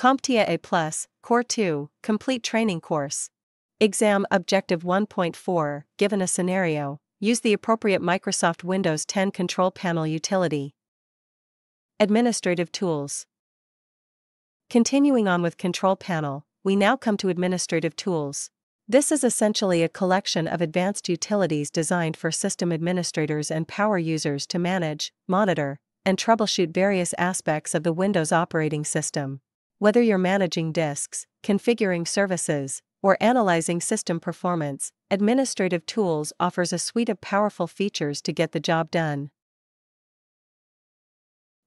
CompTIA A+, Core 2, Complete Training Course. Exam Objective 1.4 Given a scenario, use the appropriate Microsoft Windows 10 Control Panel utility. Administrative Tools Continuing on with Control Panel, we now come to Administrative Tools. This is essentially a collection of advanced utilities designed for system administrators and power users to manage, monitor, and troubleshoot various aspects of the Windows operating system. Whether you're managing disks, configuring services, or analyzing system performance, Administrative Tools offers a suite of powerful features to get the job done.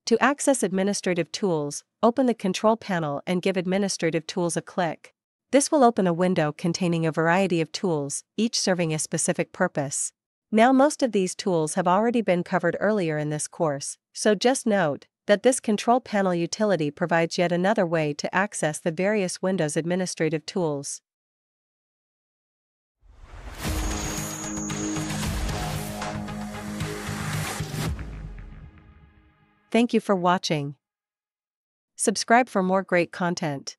To access Administrative Tools, open the Control Panel and give Administrative Tools a click. This will open a window containing a variety of tools, each serving a specific purpose. Now most of these tools have already been covered earlier in this course, so just note that this Control Panel utility provides yet another way to access the various Windows administrative tools. Thank you for watching. Subscribe for more great content.